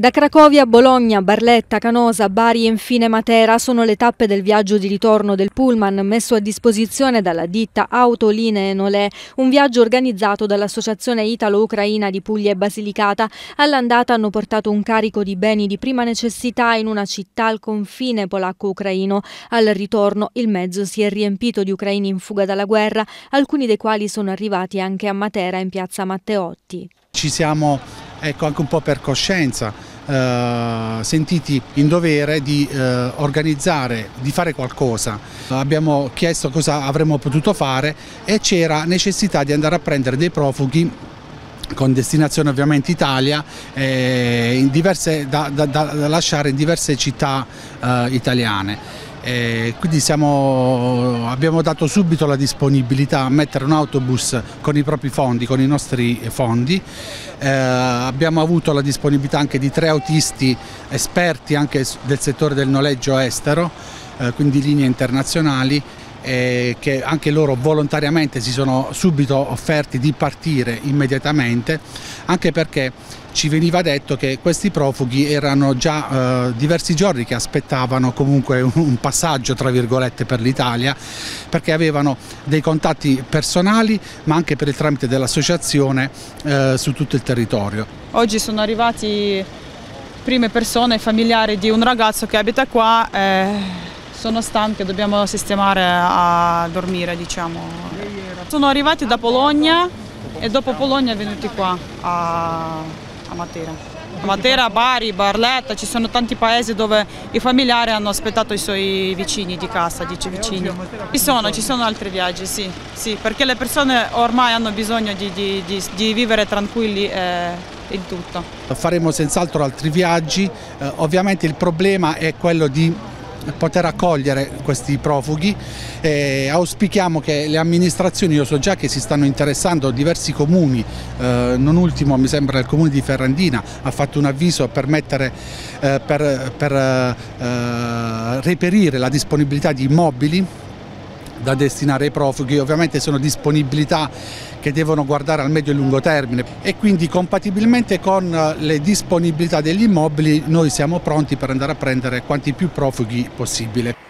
Da Cracovia Bologna, Barletta, Canosa, Bari e infine Matera sono le tappe del viaggio di ritorno del Pullman messo a disposizione dalla ditta Autolinee Nolè, un viaggio organizzato dall'Associazione Italo-Ucraina di Puglia e Basilicata. All'andata hanno portato un carico di beni di prima necessità in una città al confine polacco-ucraino. Al ritorno il mezzo si è riempito di ucraini in fuga dalla guerra, alcuni dei quali sono arrivati anche a Matera in piazza Matteotti. Ci siamo ecco, anche un po' per coscienza eh, sentiti in dovere di eh, organizzare, di fare qualcosa. Abbiamo chiesto cosa avremmo potuto fare e c'era necessità di andare a prendere dei profughi con destinazione ovviamente Italia, eh, diverse, da, da, da, lasciare in diverse città eh, italiane. E quindi siamo, abbiamo dato subito la disponibilità a mettere un autobus con i propri fondi, con i nostri fondi. Eh, abbiamo avuto la disponibilità anche di tre autisti esperti anche del settore del noleggio estero, eh, quindi linee internazionali eh, che anche loro volontariamente si sono subito offerti di partire immediatamente, anche perché ci veniva detto che questi profughi erano già eh, diversi giorni che aspettavano comunque un passaggio tra virgolette per l'Italia perché avevano dei contatti personali ma anche per il tramite dell'associazione eh, su tutto il territorio. Oggi sono arrivati prime persone familiari di un ragazzo che abita qua eh sono stanche, dobbiamo sistemare a dormire diciamo. Sono arrivati da Bologna e dopo Bologna venuti qua a, a Matera. Matera, Bari, Barletta, ci sono tanti paesi dove i familiari hanno aspettato i suoi vicini di casa, dice vicini. Ci sono, ci sono altri viaggi, sì, sì perché le persone ormai hanno bisogno di, di, di, di vivere tranquilli e in tutto. Faremo senz'altro altri viaggi, eh, ovviamente il problema è quello di poter accogliere questi profughi. E auspichiamo che le amministrazioni, io so già che si stanno interessando diversi comuni, eh, non ultimo mi sembra il comune di Ferrandina ha fatto un avviso per, mettere, eh, per, per eh, reperire la disponibilità di immobili da destinare ai profughi, ovviamente sono disponibilità che devono guardare al medio e lungo termine e quindi compatibilmente con le disponibilità degli immobili noi siamo pronti per andare a prendere quanti più profughi possibile.